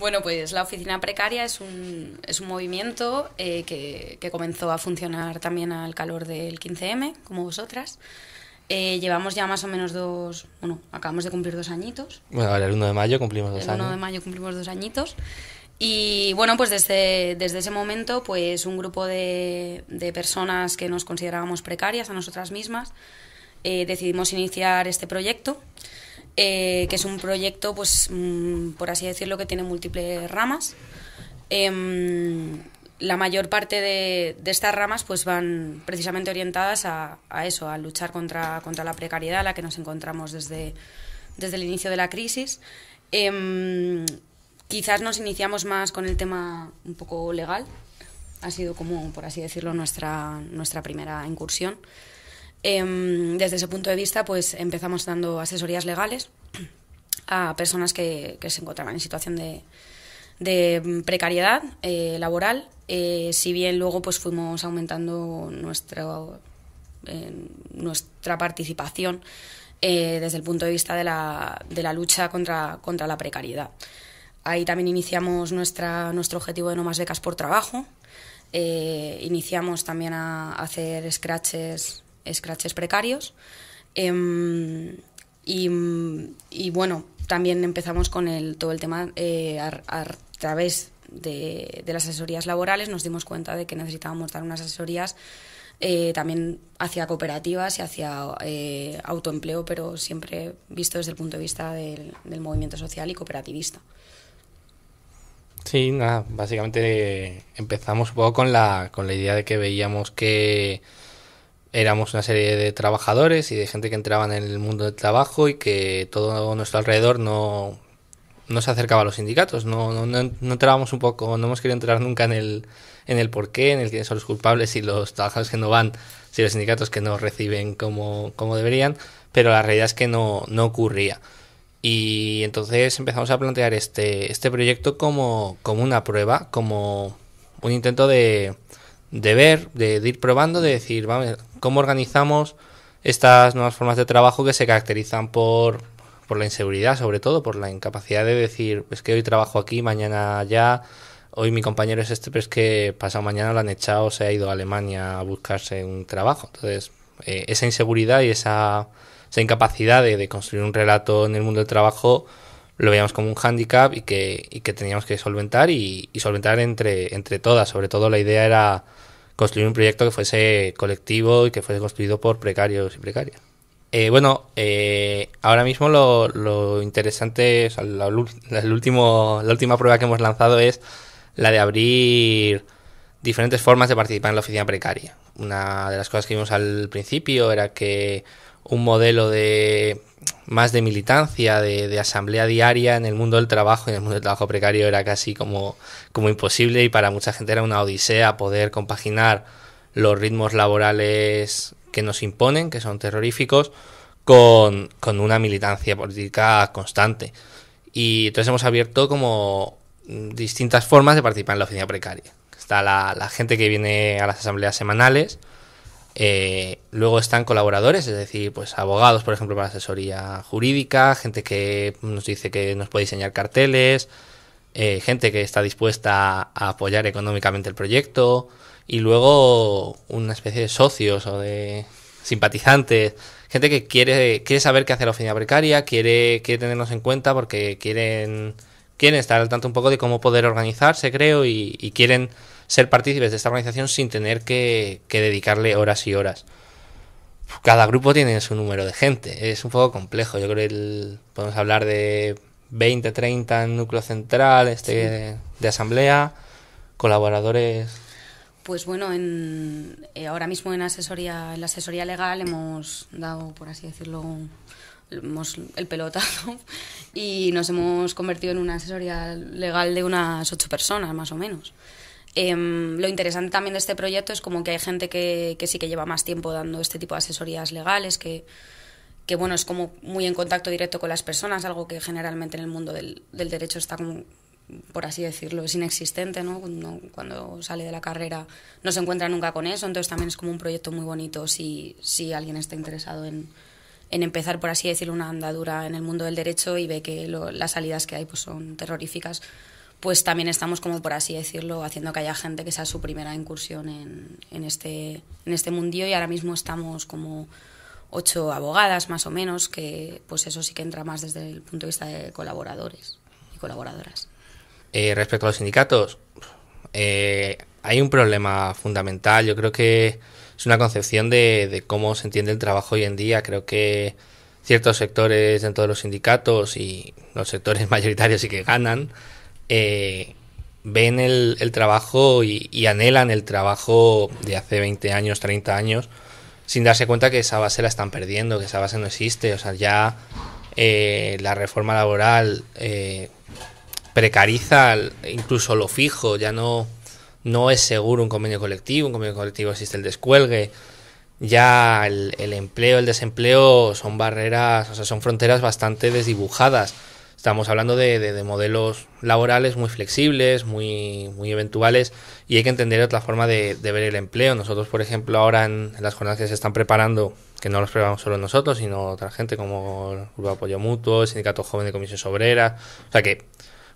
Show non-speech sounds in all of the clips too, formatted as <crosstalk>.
Bueno, pues la oficina precaria es un, es un movimiento eh, que, que, comenzó a funcionar también al calor del 15M, como vosotras. Eh, llevamos ya más o menos dos, bueno, acabamos de cumplir dos añitos. Bueno, ahora el 1 de mayo cumplimos dos el años. El 1 de mayo cumplimos dos añitos. Y bueno, pues desde, desde ese momento, pues un grupo de, de personas que nos considerábamos precarias a nosotras mismas, eh, decidimos iniciar este proyecto eh, que es un proyecto, pues, mm, por así decirlo, que tiene múltiples ramas. Eh, la mayor parte de, de, estas ramas pues van precisamente orientadas a, a, eso, a luchar contra, contra la precariedad a la que nos encontramos desde, desde el inicio de la crisis. Eh, quizás nos iniciamos más con el tema un poco legal, ha sido como, por así decirlo, nuestra, nuestra primera incursión. Eh, desde ese punto de vista, pues empezamos dando asesorías legales a personas que, se encontraban en situación de, precariedad eh, laboral, eh, si bien luego pues fuimos aumentando nuestro, eh, nuestra participación desde el punto de vista de la, de la lucha contra, contra, la precariedad. Ahí también iniciamos nuestra, nuestro objetivo de no más becas por trabajo. iniciamos también a hacer scratches scratches precarios. Eh, y, bueno, también empezamos con el, todo el tema eh, a, través de, de, las asesorías laborales, nos dimos cuenta de que necesitábamos dar unas asesorías eh, también hacia cooperativas y hacia eh, autoempleo, pero siempre visto desde el punto de vista del, del movimiento social y cooperativista. Sí, nada, básicamente empezamos un poco con la, con la idea de que veíamos que éramos una serie de trabajadores y de gente que entraban en el mundo del trabajo y que todo nuestro alrededor no, no se acercaba a los sindicatos, no, no, no, no entrábamos un poco, no hemos querido entrar nunca en el, en el por qué, en el quiénes son los culpables y los trabajadores que no van, si los sindicatos que no reciben como, como deberían, pero la realidad es que no, no ocurría. Y entonces empezamos a plantear este, este proyecto como, como una prueba, como un intento de, de ver, de, ir probando, de decir, vamos, cómo organizamos estas nuevas formas de trabajo que se caracterizan por, por la inseguridad, sobre todo, por la incapacidad de decir, es que hoy trabajo aquí, mañana allá, hoy mi compañero es este, pero es que pasado mañana lo han echado, se ha ido a Alemania a buscarse un trabajo. Entonces, eh, esa inseguridad y esa, esa incapacidad de, de, construir un relato en el mundo del trabajo lo veíamos como un hándicap y que, y que teníamos que solventar y, y solventar entre, entre todas. Sobre todo la idea era construir un proyecto que fuese colectivo y que fuese construido por precarios y precarias. Eh, bueno, eh, ahora mismo lo, interesante, o sea, el último, la última prueba que hemos lanzado es la de abrir diferentes formas de participar en la oficina precaria. Una de las cosas que vimos al principio era que un modelo de más de militancia, de, de, asamblea diaria en el mundo del trabajo y en el mundo del trabajo precario era casi como, imposible y para mucha gente era una odisea poder compaginar los ritmos laborales que nos imponen, que son terroríficos, con, con una militancia política constante. Y entonces hemos abierto como distintas formas de participar en la oficina precaria. Está la, la gente que viene a las asambleas semanales, eh, luego están colaboradores, es decir, pues abogados, por ejemplo, para asesoría jurídica, gente que nos dice que nos puede diseñar carteles, eh, gente que está dispuesta a apoyar económicamente el proyecto y luego una especie de socios o de simpatizantes, gente que quiere, quiere saber qué hace la oficina precaria, quiere, quiere tenernos en cuenta porque quieren, quieren estar al tanto un poco de cómo poder organizarse, creo, y, y quieren ser partícipes de esta organización sin tener que, que, dedicarle horas y horas. Cada grupo tiene su número de gente, es un poco complejo. Yo creo que el, podemos hablar de 20, 30 en núcleo central, este sí. de asamblea, colaboradores. Pues bueno, en, eh, ahora mismo en asesoría, en la asesoría legal hemos dado, por así decirlo, hemos el pelotazo <laughs> y nos hemos convertido en una asesoría legal de unas ocho personas, más o menos. Eh, lo interesante también de este proyecto es como que hay gente que, sí que lleva más tiempo dando este tipo de asesorías legales, que, bueno, es como muy en contacto directo con las personas, algo que generalmente en el mundo del, derecho está como, por así decirlo, es inexistente, ¿no? Cuando, cuando, sale de la carrera no se encuentra nunca con eso, entonces también es como un proyecto muy bonito si, si alguien está interesado en, en empezar, por así decirlo, una andadura en el mundo del derecho y ve que lo, las salidas que hay pues son terroríficas pues también estamos, como por así decirlo, haciendo que haya gente que sea su primera incursión en, en este, en este mundillo y ahora mismo estamos como ocho abogadas más o menos, que pues eso sí que entra más desde el punto de vista de colaboradores y colaboradoras. Eh, respecto a los sindicatos, eh, hay un problema fundamental. Yo creo que es una concepción de, cómo se entiende el trabajo hoy en día. Creo que ciertos sectores dentro de los sindicatos y los sectores <laughs> mayoritarios y que ganan eh, ven el, trabajo y, y, anhelan el trabajo de hace 20 años, 30 años, sin darse cuenta que esa base la están perdiendo, que esa base no existe. O sea, ya eh, la reforma laboral eh, precariza incluso lo fijo, ya no, no es seguro un convenio colectivo, un convenio colectivo existe el descuelgue, ya el, el, empleo, el desempleo son barreras, o sea, son fronteras bastante desdibujadas. Estamos hablando de, de, de modelos laborales muy flexibles, muy, muy eventuales, y hay que entender otra forma de, de ver el empleo. Nosotros, por ejemplo, ahora en, las jornadas que se están preparando, que no los preparamos solo nosotros, sino otra gente como el Grupo de Apoyo Mutuo, el Sindicato Joven de Comisión Obrera, o sea que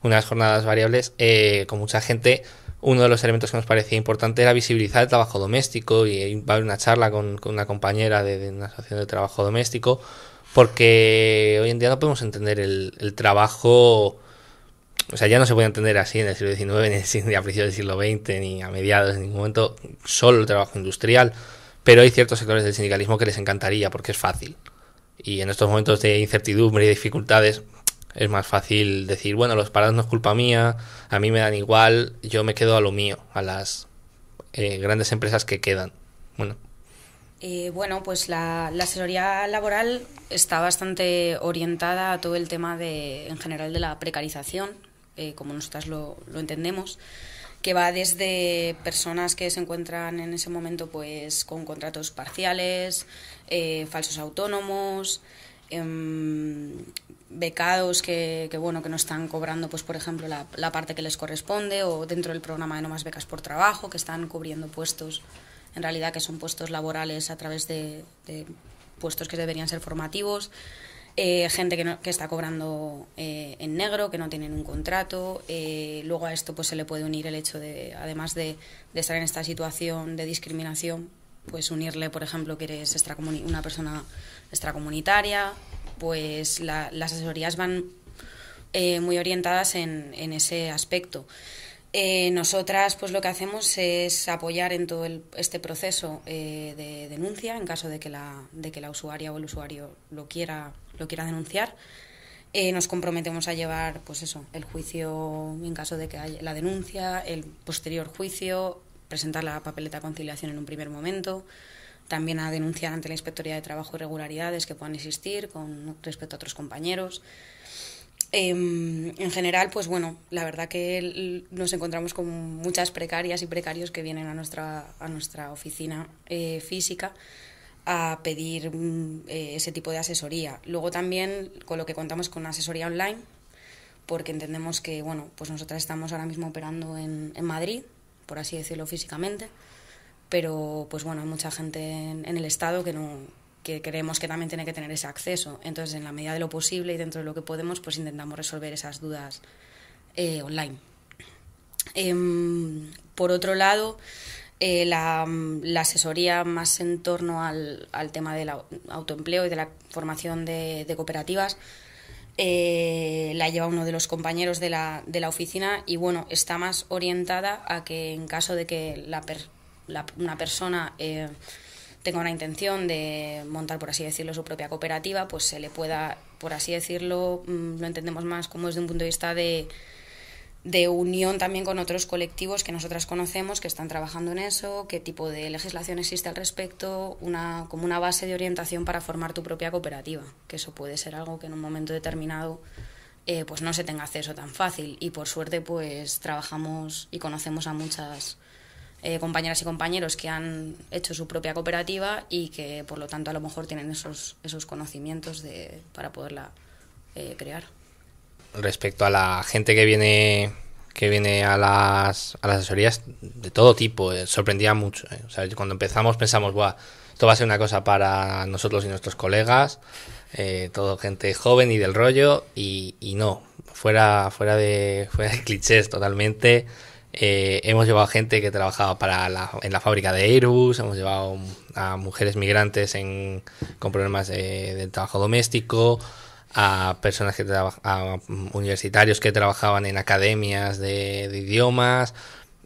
unas jornadas variables eh, con mucha gente uno de los elementos que nos parecía importante era visibilizar el trabajo doméstico y va a haber una charla con, con una compañera de, una asociación de trabajo doméstico porque hoy en día no podemos entender el, trabajo o sea ya no se puede entender así en el siglo XIX ni a principios del siglo XX ni a mediados en ningún momento solo el trabajo industrial pero hay ciertos sectores del sindicalismo que les encantaría porque es fácil y en estos momentos de incertidumbre y dificultades es más fácil decir, bueno, los parados no es culpa mía, a mí me dan igual, yo me quedo a lo mío, a las eh, grandes empresas que quedan. Bueno. Eh, bueno, pues la, asesoría laboral está bastante orientada a todo el tema de, en general, de la precarización, eh, como nosotras lo, entendemos, que va desde personas que se encuentran en ese momento pues con contratos parciales, eh, falsos autónomos, eh, becados que, que, bueno que no están cobrando pues por ejemplo la, parte que les corresponde o dentro del programa de no más becas por trabajo que están cubriendo puestos en realidad que son puestos laborales a través de, puestos que deberían ser formativos eh, gente que, no, que está cobrando eh, en negro que no tienen un contrato eh, luego a esto pues se le puede unir el hecho de además de, estar en esta situación de discriminación pues unirle por ejemplo que eres una persona extracomunitaria pues la, las asesorías van eh, muy orientadas en, en ese aspecto. Eh, nosotras pues lo que hacemos es apoyar en todo el, este proceso eh, de denuncia en caso de que, la, de que la usuaria o el usuario lo quiera, lo quiera denunciar. Eh, nos comprometemos a llevar pues eso, el juicio en caso de que haya la denuncia, el posterior juicio, presentar la papeleta de conciliación en un primer momento, también a denunciar ante la Inspectoría de Trabajo irregularidades que puedan existir con respecto a otros compañeros. Eh, en general, pues bueno, la verdad que nos encontramos con muchas precarias y precarios que vienen a nuestra, a nuestra oficina eh, física a pedir eh, ese tipo de asesoría. Luego también con lo que contamos con asesoría online, porque entendemos que, bueno, pues nosotras estamos ahora mismo operando en, en Madrid, por así decirlo físicamente, pero pues bueno, hay mucha gente en, en el Estado que no que creemos que también tiene que tener ese acceso. Entonces, en la medida de lo posible y dentro de lo que podemos, pues intentamos resolver esas dudas eh, online. Eh, por otro lado, eh, la, asesoría más en torno al, al, tema del autoempleo y de la formación de, de cooperativas eh, la lleva uno de los compañeros de la, de la oficina y bueno, está más orientada a que en caso de que la, per, una persona tenga una intención de montar, por así decirlo, su propia cooperativa, pues se le pueda, por así decirlo, mmm, lo entendemos más como desde un punto de vista de, de unión también con otros colectivos que nosotras conocemos que están trabajando en eso, qué tipo de legislación existe al respecto, una, como una base de orientación para formar tu propia cooperativa, que eso puede ser algo que en un momento determinado eh, pues no se tenga acceso tan fácil. Y por suerte pues trabajamos y conocemos a muchas eh, compañeras y compañeros que han hecho su propia cooperativa y que por lo tanto a lo mejor tienen esos, esos conocimientos de, para poderla eh, crear. Respecto a la gente que viene que viene a las, a las asesorías de todo tipo, eh, sorprendía mucho. Eh. O sea, cuando empezamos pensamos, Buah, esto va a ser una cosa para nosotros y nuestros colegas, eh, todo gente joven y del rollo, y, y no, fuera, fuera, de, fuera de <laughs> clichés totalmente. Eh, hemos llevado gente que trabajaba para la, en la fábrica de Airbus, hemos llevado a mujeres migrantes en, con problemas de, trabajo doméstico, a personas que universitarios que trabajaban en academias de, idiomas,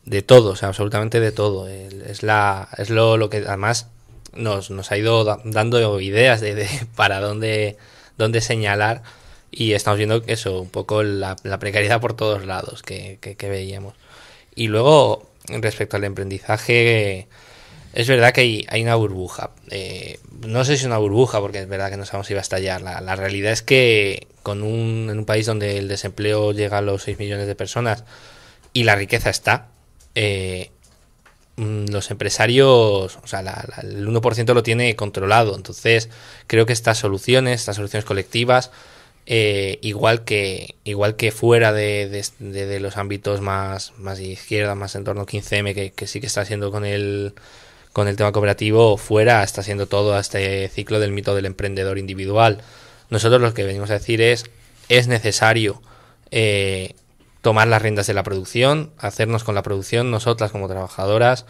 de todo, o sea, absolutamente de todo. Es, lo, que además nos, nos ha ido dando ideas de, <laughs> para dónde, dónde señalar y estamos viendo eso, un poco la, precariedad por todos lados que, veíamos. Y luego, respecto al emprendizaje, es verdad que hay, hay una burbuja. Eh, no sé si es una burbuja, porque es verdad que no sabemos si va a estallar. La, realidad es que con un, en un país donde el desempleo llega a los 6 millones de personas y la riqueza está, eh, mm, los empresarios, o sea, la, la, el 1% lo tiene controlado. Entonces, creo que estas soluciones, estas soluciones colectivas, eh, igual que igual que fuera de, de, los ámbitos más, más izquierda, más en torno a 15M, que, que sí que está haciendo con el con el tema cooperativo, fuera está haciendo todo este ciclo del mito del emprendedor individual. Nosotros lo que venimos a decir es, es necesario eh, tomar las riendas de la producción, hacernos con la producción nosotras como trabajadoras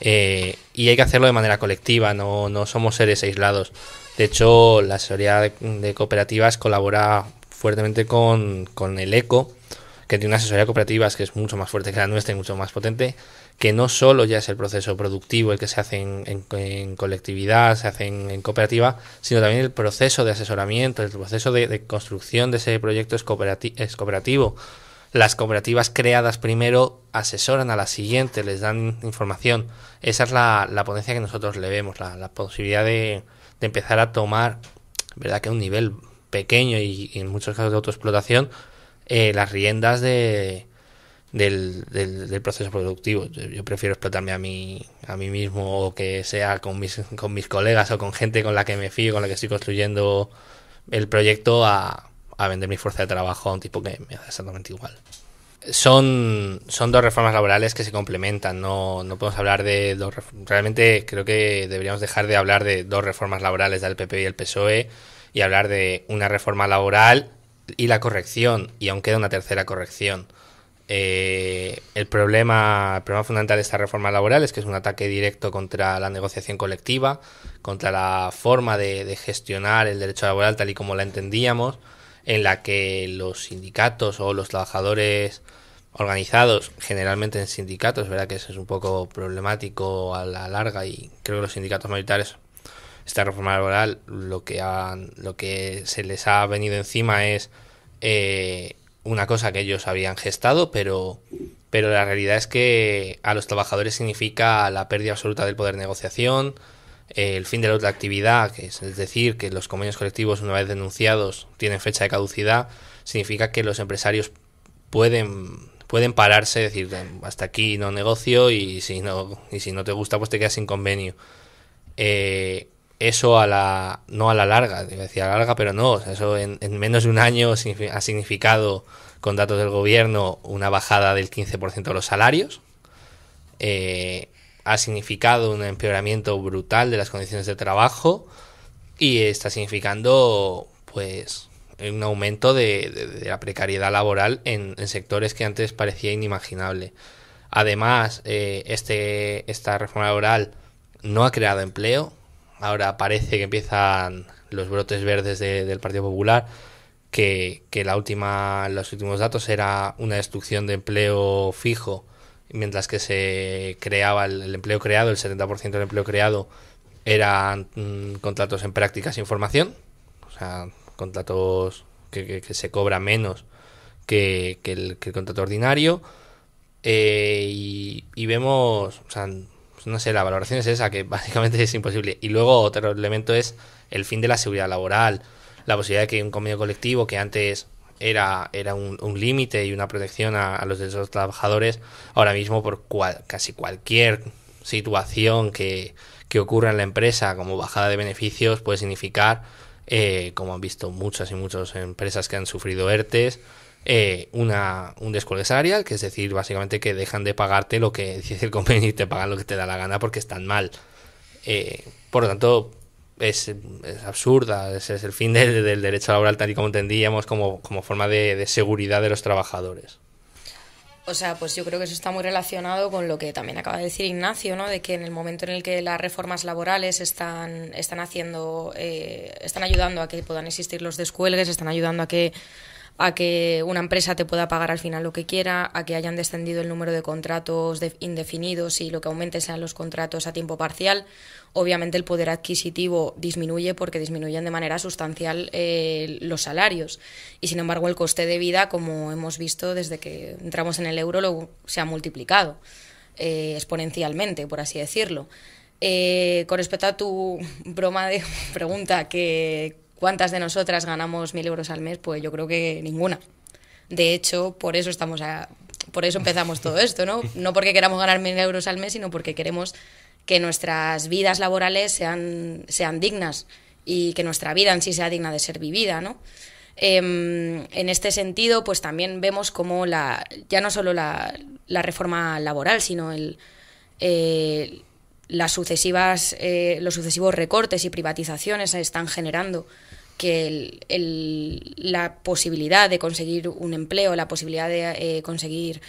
eh, y hay que hacerlo de manera colectiva, no, no somos seres aislados. De hecho, la asesoría de, de cooperativas colabora fuertemente con, con, el ECO, que tiene una asesoría cooperativa que es mucho más fuerte que la nuestra y mucho más potente, que no solo ya es el proceso productivo el que se hace en, en, colectividad, se hace en, cooperativa, sino también el proceso de asesoramiento, el proceso de, de construcción de ese proyecto es, es cooperativo las cooperativas creadas primero asesoran a la siguiente, les dan información. Esa es la, la ponencia que nosotros le vemos, la, la posibilidad de, de, empezar a tomar, verdad que a un nivel pequeño y, en muchos casos de autoexplotación, eh, las riendas de, del, proceso productivo. Yo, yo, prefiero explotarme a mí, a mí mismo o que sea con mis, con mis colegas o con gente con la que me fío, con la que estoy construyendo el proyecto a, a vender mi fuerza de trabajo a un tipo que me da exactamente igual. Son, son dos reformas laborales que se complementan, no, no podemos hablar de dos... Realmente creo que deberíamos dejar de hablar de dos reformas laborales del PP y el PSOE y hablar de una reforma laboral y la corrección, y aún queda una tercera corrección. Eh, el, problema, el problema fundamental de esta reforma laboral es que es un ataque directo contra la negociación colectiva, contra la forma de, de gestionar el derecho laboral tal y como la entendíamos, en la que los sindicatos o los trabajadores organizados, generalmente en sindicatos, verdad que eso es un poco problemático a la larga y creo que los sindicatos militares esta reforma laboral lo que han, lo que se les ha venido encima es eh, una cosa que ellos habían gestado, pero pero la realidad es que a los trabajadores significa la pérdida absoluta del poder de negociación, el fin de la otra actividad, que es, decir, que los convenios colectivos, una vez denunciados, tienen fecha de caducidad, significa que los empresarios pueden pueden pararse, decir, hasta aquí no negocio y si no y si no te gusta pues te quedas sin convenio. Eh, eso a la no a la larga, decía a la larga, pero no, eso en, en menos de un año ha significado con datos del gobierno una bajada del 15% de los salarios. Eh, ha significado un empeoramiento brutal de las condiciones de trabajo y está significando pues un aumento de, la precariedad laboral en, en, sectores que antes parecía inimaginable. Además, eh, este, esta reforma laboral no ha creado empleo. Ahora parece que empiezan los brotes verdes de, del Partido Popular, que, que la última, los últimos datos era una destrucción de empleo fijo mientras que se creaba el, empleo creado, el 70% del empleo creado eran mmm, contratos en prácticas e información, o sea, contratos que, que, que se cobra menos que, que el contrato ordinario. Eh, y, y, vemos, o sea, no sé, la valoración es esa, que <laughs> básicamente es imposible. Y luego otro elemento es el fin de la seguridad laboral, la posibilidad de que un convenio colectivo que antes era, era un, límite y una protección a, los derechos de los trabajadores, ahora mismo por casi cualquier situación que, que ocurra en la empresa como bajada de beneficios puede significar, eh, como han visto muchas y muchas empresas que han sufrido ERTES, eh, una, un descuelgue salarial, que es decir, básicamente que dejan de pagarte lo que <laughs> dice el convenio y te pagan lo que te da la gana porque están mal. Eh, por lo tanto, es, absurda, es, es el fin del derecho laboral tal y como entendíamos como, como forma de, seguridad de los trabajadores. O sea, pues yo creo que eso está muy relacionado con lo que también acaba de decir Ignacio, ¿no? De que en el momento en el que las reformas laborales están, están haciendo, eh, están ayudando a que puedan existir los descuelgues, están ayudando a que a que una empresa te pueda pagar al final lo que quiera, a que hayan descendido el número de contratos indefinidos y lo que aumente sean los contratos a tiempo parcial. Obviamente el poder adquisitivo disminuye porque disminuyen de manera sustancial eh, los salarios y sin embargo el coste de vida, como hemos visto desde que entramos en el euro, se ha multiplicado eh, exponencialmente, por así decirlo. Eh, con respecto a tu broma de <laughs> pregunta, que ¿Cuántas de nosotras ganamos mil euros al mes? Pues yo creo que ninguna. De hecho, por eso estamos a, por eso empezamos todo esto, ¿no? No porque queramos ganar mil euros al mes, sino porque queremos que nuestras vidas laborales sean, sean dignas y que nuestra vida en sí sea digna de ser vivida, ¿no? Em, en este sentido, pues también vemos como la, ya no solo la, reforma laboral, sino el, eh, las sucesivas, eh, los sucesivos recortes y privatizaciones están generando que la posibilidad de conseguir un empleo, la posibilidad de eh, conseguir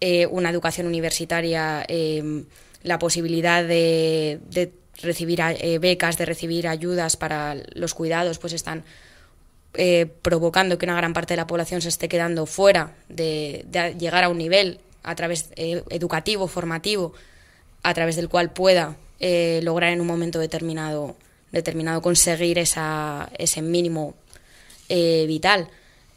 eh, una educación universitaria, em, la posibilidad de, recibir becas, de recibir ayudas para los cuidados, pues están provocando que una gran parte de la población se esté quedando fuera de, de llegar a un nivel a través educativo, formativo, a través del cual pueda eh, lograr en un momento determinado, determinado conseguir esa, ese mínimo eh, vital.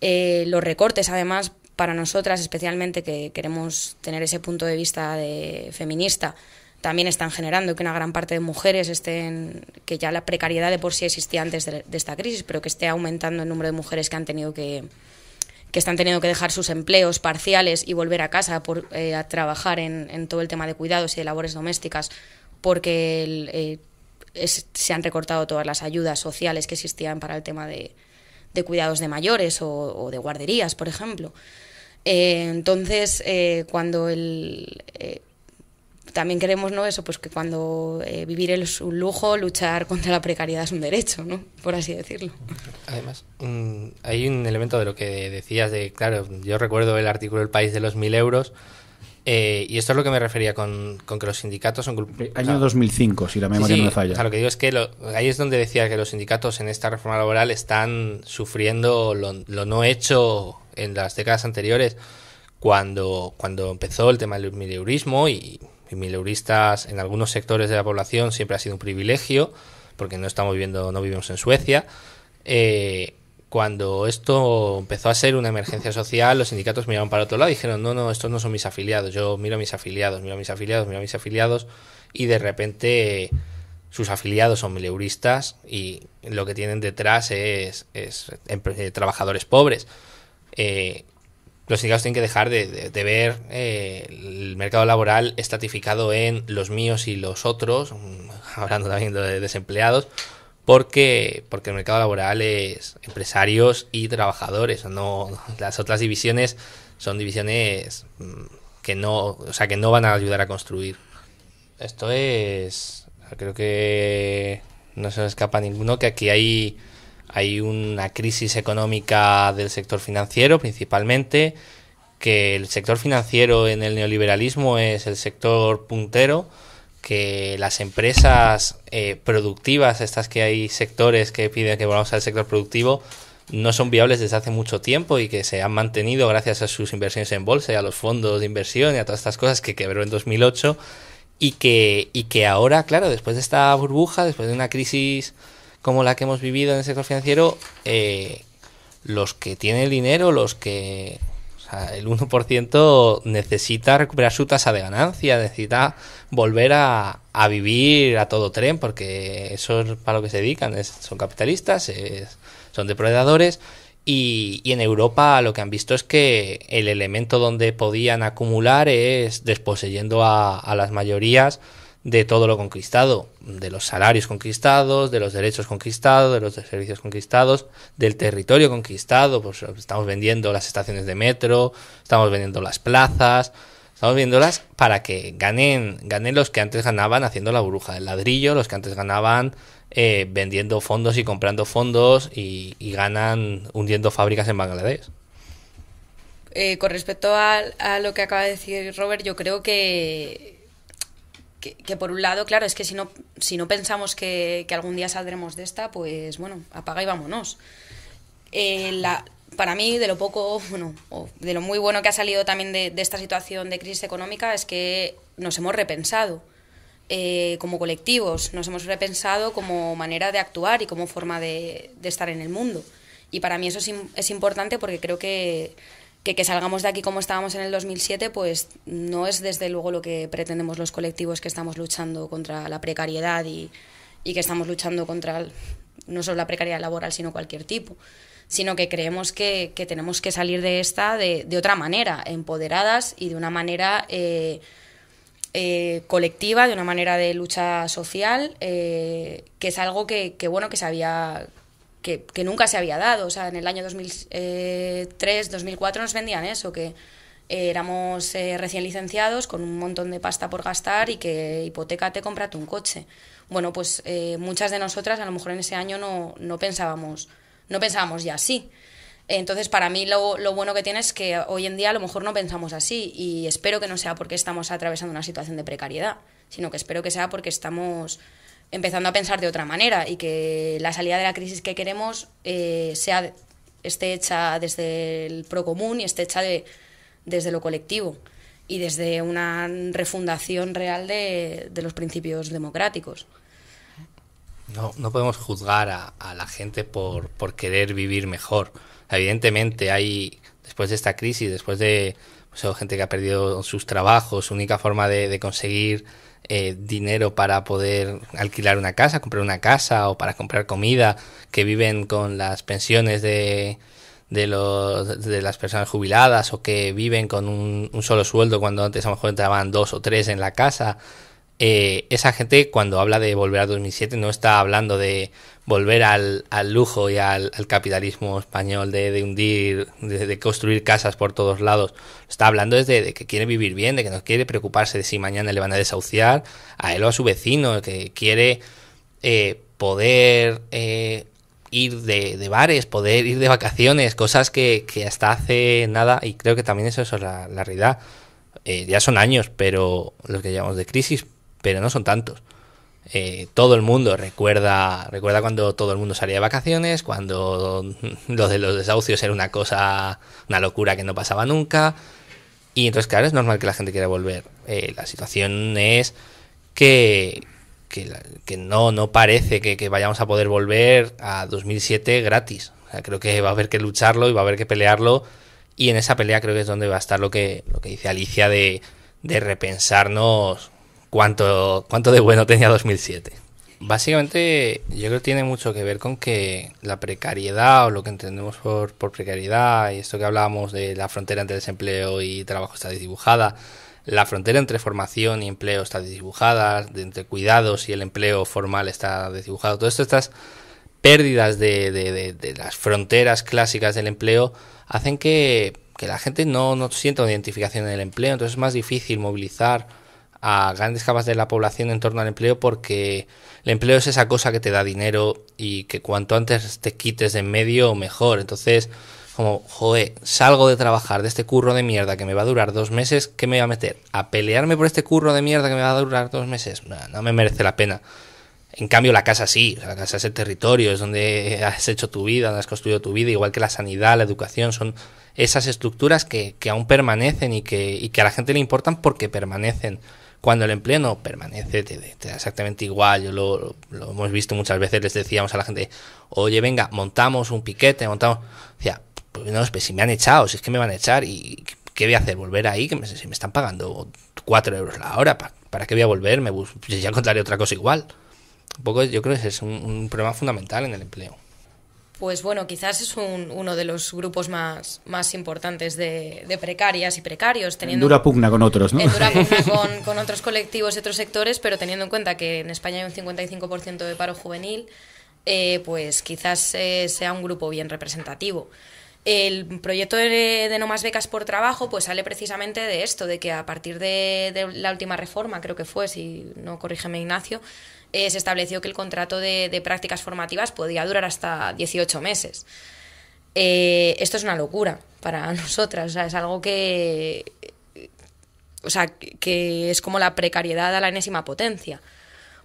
Eh, los recortes, además, para nosotras, especialmente que queremos tener ese punto de vista de feminista, también están generando que una gran parte de mujeres estén, que ya la precariedad de por sí existía antes de, esta crisis, pero que esté aumentando el número de mujeres que han tenido que, que están teniendo que dejar sus empleos parciales y volver a casa por, a trabajar en, en, todo el tema de cuidados y de labores domésticas porque eh, se han recortado todas las ayudas sociales que existían para el tema de, cuidados de mayores o, de guarderías, por ejemplo. Eh, entonces, eh, cuando el, también queremos no eso, pues que cuando vivir es un lujo, luchar contra la precariedad es un derecho, ¿no? Por así decirlo. Además, hay un elemento de lo que decías de, claro, yo recuerdo el artículo del País de los mil euros eh, y esto es lo que me refería con, que los sindicatos son... Año 2005, si la memoria no me falla. lo que digo es que ahí es donde decía que los sindicatos en esta reforma laboral están sufriendo lo, no hecho en las décadas anteriores cuando, cuando empezó el tema del mileurismo y, y mileuristas en algunos sectores de la población siempre ha sido un privilegio porque no estamos viviendo, no vivimos en Suecia. Eh, cuando esto empezó a ser una emergencia social, los sindicatos miraron para otro lado y dijeron, no, no, estos no son mis afiliados, yo miro a mis afiliados, miro a mis afiliados, miro a mis afiliados, y de repente sus afiliados son mileuristas y lo que tienen detrás es, eh, trabajadores pobres. Eh, los sindicatos tienen que dejar de, ver eh, el mercado laboral estratificado en los míos y los otros, <laughs> hablando también de desempleados, porque, porque el mercado laboral es empresarios y trabajadores, no las otras divisiones son divisiones mm, que no, o sea, que no van a ayudar a construir. Esto es, creo que no se nos escapa ninguno que aquí hay hay una crisis económica del sector financiero principalmente, que el sector financiero en el neoliberalismo es el sector puntero que las empresas eh, productivas, estas que hay sectores que piden que volvamos al sector productivo, no son viables desde hace mucho tiempo y que se han mantenido gracias a sus inversiones en bolsa y a los fondos de inversión y a todas estas cosas que quebró en 2008 y que, y que ahora, claro, después de esta burbuja, después de una crisis como la que hemos vivido en el sector financiero, eh, los que tienen dinero, los que el 1% necesita recuperar su tasa de ganancia, necesita volver a, vivir a todo tren, porque eso es para lo que se dedican, son capitalistas, son depredadores. Y, en Europa lo que han visto es que el elemento donde podían acumular es desposeyendo a las mayorías de todo lo conquistado, de los salarios conquistados, de los derechos conquistados, de los servicios conquistados, del territorio conquistado, pues estamos vendiendo las estaciones de metro, estamos vendiendo las plazas, estamos vendiéndolas para que ganen, ganen los que antes ganaban haciendo la burbuja del ladrillo, los que antes ganaban eh, vendiendo fondos y comprando fondos y, ganan hundiendo fábricas en Bangladesh. Eh, con respecto a, lo que acaba de decir Robert, yo creo que, que, por un lado, claro, es que si no, si no pensamos que, algún día saldremos de esta, pues bueno, apaga y vámonos. Eh, para mí, de lo poco, <laughs> bueno, de lo muy bueno que ha salido también de, esta situación de crisis económica es que nos hemos repensado eh, como colectivos, nos hemos repensado como manera de actuar y como forma de, estar en el mundo. Y para mí eso es, es importante porque creo que, que, salgamos de aquí como estábamos en el 2007, pues no es desde luego lo que pretendemos los colectivos que estamos luchando contra la precariedad y, que estamos luchando contra no solo la precariedad laboral, sino cualquier tipo sino que creemos que, tenemos que salir de esta de, otra manera, empoderadas y de una manera eh, eh, colectiva, de una manera de lucha social, eh, que es algo que, bueno, que se había... Que, nunca se había dado. O sea, en el año 2003, 2004 nos vendían eso, que éramos recién licenciados con un montón de pasta por gastar y que hipoteca te cómprate un coche. Bueno, pues muchas de nosotras a lo mejor en ese año no, no pensábamos no pensábamos ya así. Entonces, para mí lo, lo, bueno que tiene es que hoy en día a lo mejor no pensamos así y espero que no sea porque estamos atravesando una situación de precariedad, sino que espero que sea porque estamos empezando a pensar de otra manera y que la salida de la crisis que queremos eh, sea esté hecha desde el procomún y esté hecha de, desde lo colectivo y desde una refundación real de, de los principios democráticos. No, no podemos juzgar a, la gente por, por, querer vivir mejor. Evidentemente hay, después de esta crisis, después de pues, gente que ha perdido sus trabajos, su única forma de, conseguir eh, dinero para poder alquilar una casa, comprar una casa o para comprar comida, que viven con las pensiones de, de, los, de las personas jubiladas o que viven con un, solo sueldo cuando antes a lo mejor entraban dos o tres en la casa. Eh, esa gente cuando habla de volver a 2007 no está hablando de volver al, lujo y al, capitalismo español de, hundir, de, construir casas por todos lados. Está hablando desde de que quiere vivir bien, de que no quiere preocuparse de si mañana le van a desahuciar a él o a su vecino, que quiere eh, poder eh, ir de, bares, poder ir de vacaciones, cosas que, hasta hace nada, y creo que también eso, es la, realidad. ya son años, pero lo que llamamos de crisis, pero no son tantos. Eh, todo el mundo recuerda, recuerda cuando todo el mundo salía de vacaciones, cuando <laughs> lo de los desahucios era una cosa, una locura que no pasaba nunca. Y entonces, claro, es normal que la gente quiera volver. Eh, la situación es que, que, no, no parece que, vayamos a poder volver a 2007 gratis. creo que va a haber que lucharlo y va a haber que pelearlo. Y en esa pelea creo que es donde va a estar lo que, lo que dice Alicia de, de repensarnos cuánto, cuánto de bueno tenía 2007. Básicamente, yo creo que tiene mucho que ver con que la precariedad o lo que entendemos por, por precariedad y esto que hablábamos de la frontera entre desempleo y trabajo está desdibujada, la frontera entre formación y empleo está desdibujada, entre cuidados y el empleo formal está desdibujado. Todo esto, estas pérdidas de, de, de, las fronteras clásicas del empleo hacen que, que la gente no, no sienta una identificación en el empleo, entonces es más difícil movilizar a grandes capas de la población en torno al empleo porque el empleo es esa cosa que te da dinero y que cuanto antes te quites de en medio mejor. Entonces, como, joder, salgo de trabajar de este curro de mierda que me va a durar dos meses, ¿qué me voy a meter? ¿A pelearme por este curro de mierda que me va a durar dos meses? No, me merece la pena. En cambio, la casa sí, la casa es el territorio, es donde has hecho tu vida, donde has construido tu vida, igual que la sanidad, la educación, son esas estructuras que, que aún permanecen y que, y que a la gente le importan porque permanecen. Cuando el empleo no permanece, te, da exactamente igual. Yo lo, hemos visto muchas veces, les decíamos a la gente, oye, venga, montamos un piquete, montamos. Decía, pues no, pues si me han echado, si es que me van a echar, ¿y qué voy a hacer? ¿Volver ahí? Que me, si me están pagando 4 euros la hora, ¿para, qué voy a volver? Me, <laughs> ya encontraré otra cosa igual. Un poco, yo creo que ese es un problema fundamental en el empleo. Pues bueno, quizás es uno de los grupos más, más importantes de, precarias y precarios. Teniendo, dura pugna con otros, ¿no? En dura <laughs> pugna con, otros colectivos y otros sectores, pero teniendo en cuenta que en España hay un 55% de paro juvenil, eh, pues quizás eh, sea un grupo bien representativo. El proyecto de, No Más Becas por Trabajo pues sale precisamente de esto, de que a partir de, la última reforma, creo que fue, si no corrígeme Ignacio, eh, se estableció que el contrato de, prácticas formativas podía durar hasta 18 meses. Eh, esto es una locura para <laughs> nosotras, es algo que, o sea, que es como la precariedad a la enésima potencia,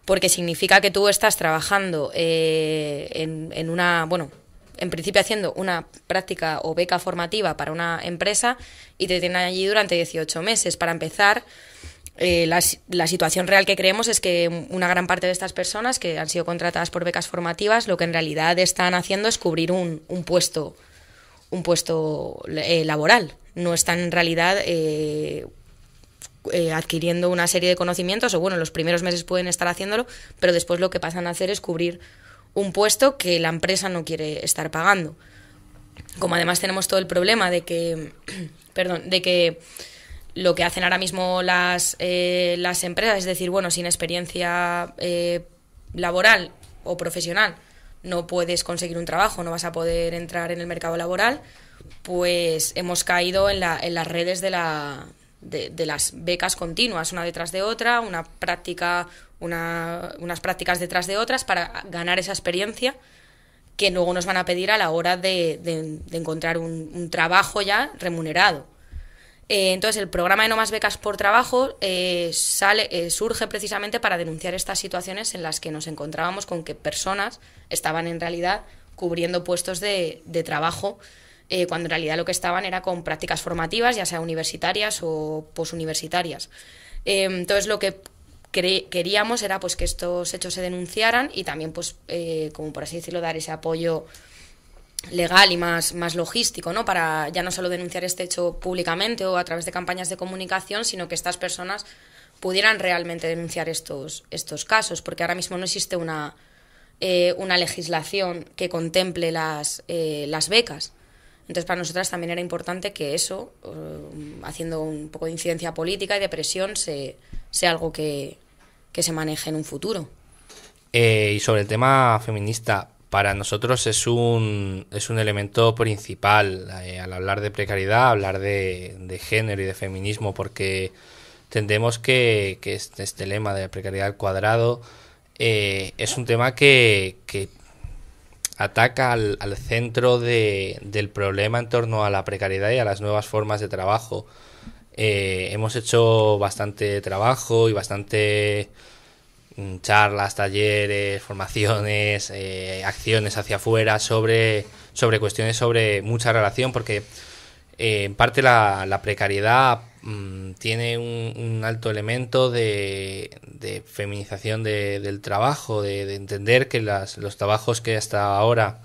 porque significa que tú estás trabajando eh, en, en, una, bueno, en principio haciendo una práctica o beca formativa para una empresa y te tienen allí durante 18 meses. Para empezar, eh, la, situación real que creemos es que una gran parte de estas personas que han sido contratadas por becas formativas lo que en realidad están haciendo es cubrir un, puesto un puesto eh, laboral no están en realidad eh, adquiriendo una serie de conocimientos, o bueno, los primeros meses pueden estar haciéndolo, pero después lo que pasan a hacer es cubrir un puesto que la empresa no quiere estar pagando. Como además tenemos todo el problema de que, <clears throat> perdón, de que lo que hacen ahora mismo las, eh, las empresas, es decir, bueno, sin experiencia eh, laboral o profesional, no puedes conseguir un trabajo, no vas a poder entrar en el mercado laboral, pues hemos caído en, la, en las redes de la, de, las becas continuas, una detrás de otra, una práctica, una, unas prácticas detrás de otras para ganar esa experiencia que luego nos van a pedir a la hora de, encontrar un, trabajo ya remunerado. Eh, entonces, el programa de No Más Becas por Trabajo eh, sale, eh, surge precisamente para denunciar estas situaciones en las que nos encontrábamos con que personas estaban en realidad cubriendo puestos de, trabajo cuando en realidad lo que estaban era con prácticas formativas, ya sea universitarias o posuniversitarias. Entonces lo que queríamos era pues que estos hechos se denunciaran y también pues como por así decirlo dar ese apoyo legal y más, más logístico, ¿no? Para ya no solo denunciar este hecho públicamente o a través de campañas de comunicación, sino que estas personas pudieran realmente denunciar estos, estos casos, porque ahora mismo no existe una, una legislación que contemple las, las becas. Entonces, para nosotras también era importante que eso, eh, haciendo un poco de incidencia política y de presión, se, sea algo que, se maneje en un futuro. Eh, y sobre el tema feminista, para nosotros es un, es un elemento principal eh, al hablar de precariedad, hablar de, género y de feminismo, porque entendemos que, este, este, lema de precariedad al cuadrado es un tema que, ataca al, centro del problema en torno a la precariedad y a las nuevas formas de trabajo. Eh, hemos hecho bastante trabajo y bastante charlas, talleres, formaciones, eh, acciones hacia afuera sobre, sobre cuestiones sobre mucha relación, porque eh, en parte la, la precariedad Mm, tiene un, alto elemento de, feminización del trabajo, de, entender que las, los trabajos que hasta ahora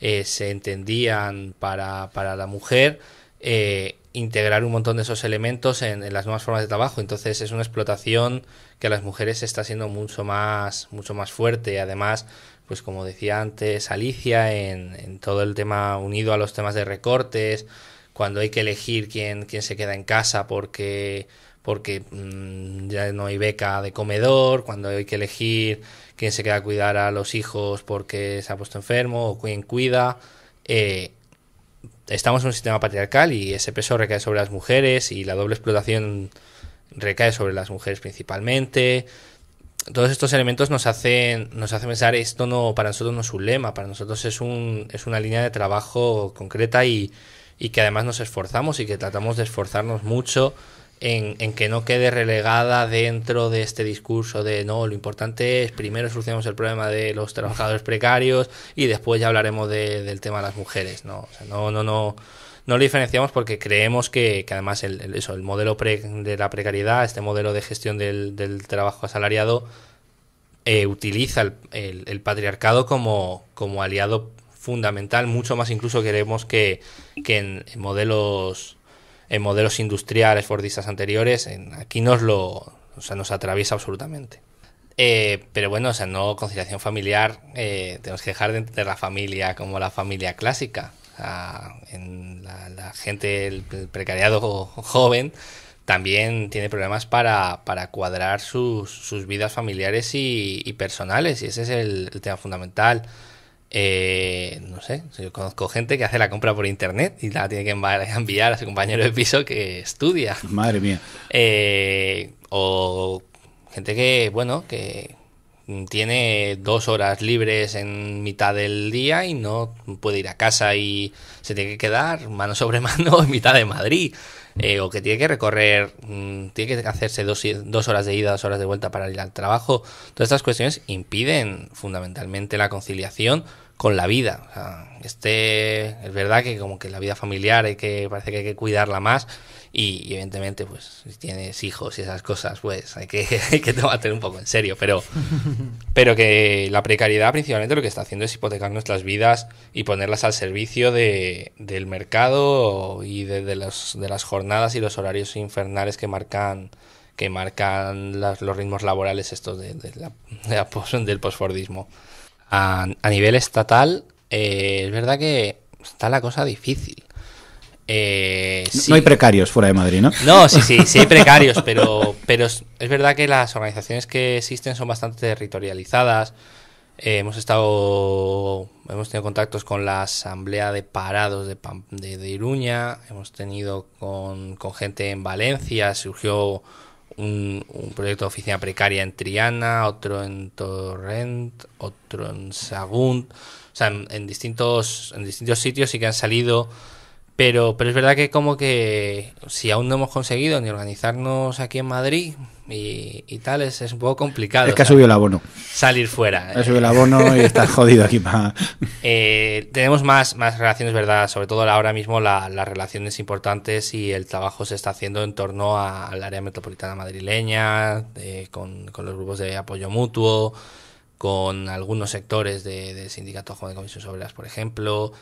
eh, se entendían para, para la mujer, eh, integrar un montón de esos elementos en, las nuevas formas de trabajo. Entonces es una explotación que a las mujeres está siendo mucho más, mucho más fuerte. Además, pues como decía antes Alicia, en, todo el tema unido a los temas de recortes, cuando hay que elegir quién, quién se queda en casa porque, porque mm, ya no hay beca de comedor, cuando hay que elegir quién se queda a cuidar a los hijos porque se ha puesto enfermo o quién cuida. Eh, estamos en un sistema patriarcal y ese peso recae sobre las mujeres y la doble explotación recae sobre las mujeres principalmente. Todos estos elementos nos hacen, nos hacen pensar esto no para nosotros no es un lema, para nosotros es un, es una línea de trabajo concreta y, y que además nos esforzamos y que tratamos de esforzarnos mucho en, en, que no quede relegada dentro de este discurso de no, lo importante es primero solucionamos el problema de los trabajadores precarios y después ya hablaremos del tema de las mujeres. No, no, no, no, no lo diferenciamos porque creemos que, que además el, eso, el modelo de la precariedad, este modelo de gestión del, del trabajo asalariado, eh, utiliza el, el, patriarcado como, como aliado fundamental, mucho más incluso queremos que, que en, modelos en modelos industriales fordistas anteriores, en, aquí nos lo o sea, nos atraviesa absolutamente. Eh, pero bueno, o sea, no conciliación familiar, eh, tenemos que dejar de entender la familia como la familia clásica. en la, gente, el, precariado joven, también tiene problemas para, para cuadrar sus, sus vidas familiares y, personales, y ese es el tema fundamental. Eh, no sé, yo conozco gente que hace la compra por internet y la tiene que <laughs> enviar a su compañero de piso que estudia. Madre mía. Eh, o gente que, bueno, que tiene dos horas libres en mitad del día y no puede ir a casa y se tiene que quedar mano sobre <laughs> mano en mitad de Madrid. Eh, o que tiene que recorrer, mm, tiene que hacerse dos, dos horas de ida, dos horas de vuelta para ir al trabajo. Todas estas cuestiones impiden fundamentalmente la conciliación con la vida. este, es verdad que como que la vida familiar hay que, parece que hay que cuidarla más y, evidentemente pues si tienes hijos y esas cosas pues hay que, <laughs> hay que tomarte un poco en serio, pero, <laughs> pero que la precariedad principalmente lo que está haciendo es hipotecar nuestras vidas y ponerlas al servicio de, del mercado y de, de, los, de las jornadas y los horarios infernales que marcan que marcan los ritmos laborales estos de, la, <laughs> del posfordismo a, nivel estatal, eh, es verdad que está la cosa difícil. Eh, no hay precarios fuera de Madrid, ¿no? No, sí, sí, sí hay <laughs> precarios, pero, pero es verdad que las organizaciones que existen son bastante territorializadas. Eh, hemos estado, hemos tenido contactos con la asamblea de parados de, de, Iruña, hemos tenido con, con, gente en Valencia, surgió un, proyecto de oficina precaria en Triana, otro en Torrent, otro en Sagunt, o sea, en, distintos, en distintos sitios sí que han salido, pero, pero es verdad que como que si aún no hemos conseguido ni organizarnos aquí en Madrid, y, tal, es, es, un poco complicado. Es que ha subido el abono. Salir fuera. Ha subido el abono y está <laughs> jodido aquí para... Eh, tenemos más, más relaciones, ¿verdad? Sobre todo ahora mismo las relaciones importantes y el trabajo se está haciendo en torno al área metropolitana madrileña, con, con, los grupos de apoyo mutuo, con algunos sectores de, de Sindicato Joven de Comisiones Obreras, por ejemplo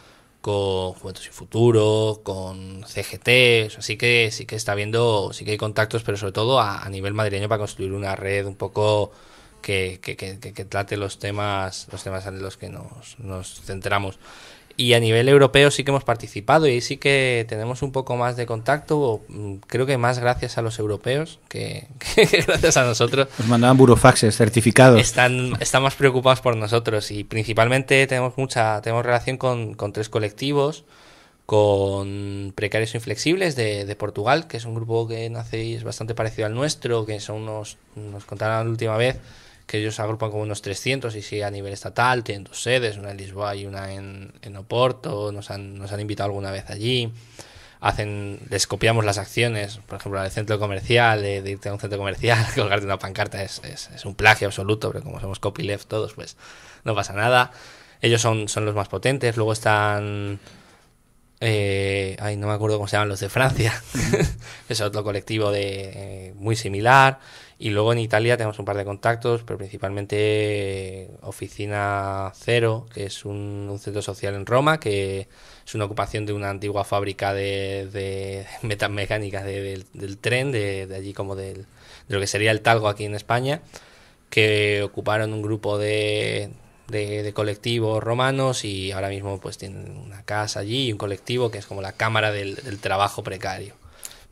con Juventud y Futuro, con CGT, así que sí que está viendo, sí que hay contactos, pero sobre todo a, nivel madrileño para construir una red un poco que, que, que, que, trate los temas, los temas en los que nos, nos centramos. Y a nivel europeo sí que hemos participado y sí que tenemos un poco más de contacto, mm, creo que más gracias a los europeos que, <laughs> gracias a nosotros. Nos mandaban burofaxes certificados. Están, <laughs> están más preocupados por nosotros y principalmente tenemos mucha tenemos relación con, con tres colectivos, con Precarios Inflexibles de, de, Portugal, que es un grupo que nace y es bastante parecido al nuestro, que son unos, nos contaron la última vez, que ellos agrupan como unos 300 y sí a nivel estatal, tienen dos sedes, una en Lisboa y una en, en Oporto, nos han, nos han invitado alguna vez allí, hacen, les copiamos las acciones, por ejemplo, al centro comercial, de, irte a un centro comercial, <laughs> colgarte una pancarta es, es, un plagio absoluto, pero como somos copyleft todos, pues no pasa nada. Ellos son, son los más potentes, luego están... Eh, ay, no me acuerdo cómo se llaman los de Francia. <laughs> es otro colectivo de eh, muy similar. Y luego en Italia tenemos un par de contactos, pero principalmente Oficina Cero, que es un, centro social en Roma, que es una ocupación de una antigua fábrica de, de <laughs> metamecánica del, tren, de, allí como del, de lo que sería el talgo aquí en España, que ocuparon un grupo de, de, colectivos romanos y ahora mismo pues tienen una casa allí y un colectivo que es como la cámara del trabajo precario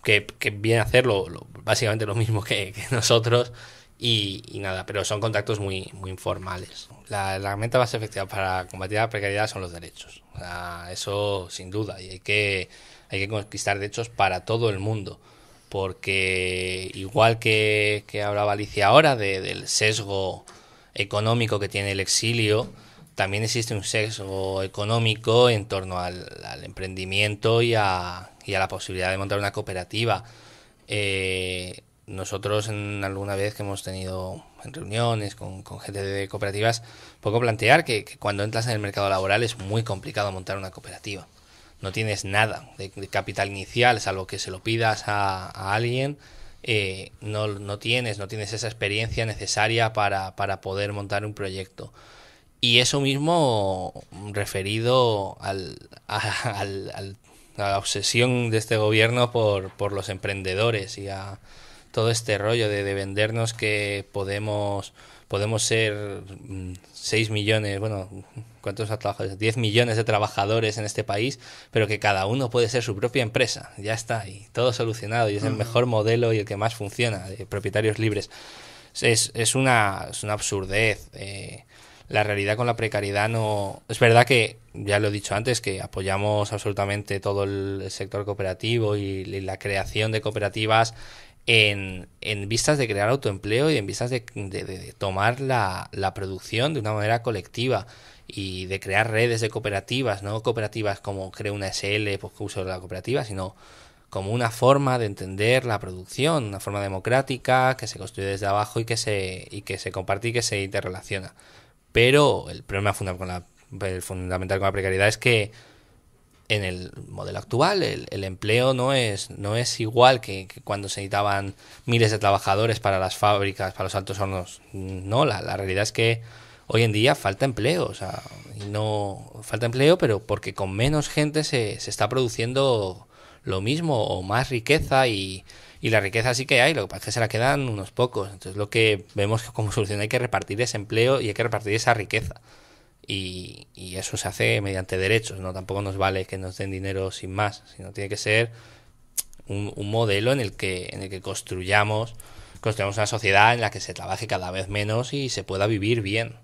que, viene a hacer lo, básicamente lo mismo que, nosotros y, nada, pero son contactos muy, muy informales. La, la herramienta más efectiva para combatir la precariedad son los derechos. eso sin duda, y hay que, hay que conquistar derechos para todo el mundo. Porque igual que, que hablaba Alicia ahora del sesgo económico que tiene el exilio, también existe un sesgo económico en torno al emprendimiento y a, y a la posibilidad de montar una cooperativa. Eh, nosotros en alguna vez que hemos tenido en reuniones con, gente de cooperativas, poco plantear que, cuando entras en el mercado laboral es muy complicado montar una cooperativa. No tienes nada de, capital inicial, salvo que se lo pidas a, alguien. Eh, no, no, tienes, no tienes esa experiencia necesaria para, para poder montar un proyecto. Y eso mismo referido al, al la obsesión de este gobierno por, por los emprendedores y a todo este rollo de, de vendernos que podemos podemos ser 6 mm, millones, bueno, ¿cuántos trabajadores? 10 millones de trabajadores en este país, pero que cada uno puede ser su propia empresa. Ya está, y todo solucionado, y es el mejor modelo y el que más funciona, de propietarios libres. Es, es, una, es una absurdez. Eh, la realidad con la precariedad no... Es verdad que, ya lo he dicho antes, que apoyamos absolutamente todo el sector cooperativo y, la creación de cooperativas en, en, vistas de crear autoempleo y en vistas de, de, tomar la, la, producción de una manera colectiva y de crear redes de cooperativas, no cooperativas como creo una SL, pues que uso la cooperativa, sino como una forma de entender la producción, una forma democrática que se construye desde abajo y que se, y que se comparte y que se interrelaciona. Pero el problema con la, fundamental con la precariedad es que en el modelo actual el, empleo no es, no es igual que, cuando se necesitaban miles de trabajadores para las fábricas, para los altos hornos. No, la, la realidad es que hoy en día falta empleo, o sea, no falta empleo, pero porque con menos gente se, se está produciendo lo mismo o más riqueza y, y la riqueza sí que hay, lo que pasa es que se la quedan unos pocos. Entonces lo que vemos que como solución hay que repartir ese empleo y hay que repartir esa riqueza. Y, y, eso se hace mediante derechos, no tampoco nos vale que nos den dinero sin más, sino tiene que ser un, un modelo en el que, en el que construyamos, construyamos una sociedad en la que se trabaje cada vez menos y se pueda vivir bien.